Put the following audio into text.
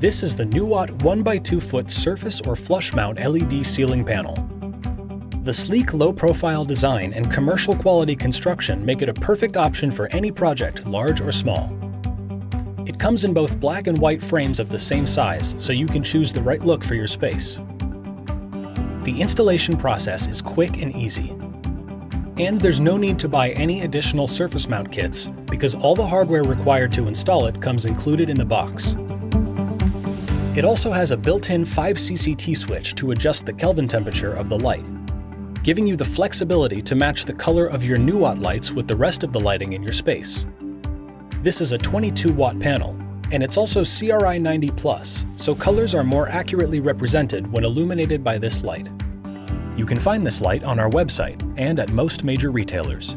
This is the Nuwatt 1x2 foot surface or flush mount LED ceiling panel. The sleek low-profile design and commercial quality construction make it a perfect option for any project, large or small. It comes in both black and white frames of the same size, so you can choose the right look for your space. The installation process is quick and easy. And there's no need to buy any additional surface mount kits because all the hardware required to install it comes included in the box. It also has a built-in 5CCT switch to adjust the Kelvin temperature of the light, giving you the flexibility to match the color of your Nuwatt lights with the rest of the lighting in your space. This is a 22 watt panel, and it's also CRI 90+, Plus, so colors are more accurately represented when illuminated by this light. You can find this light on our website and at most major retailers.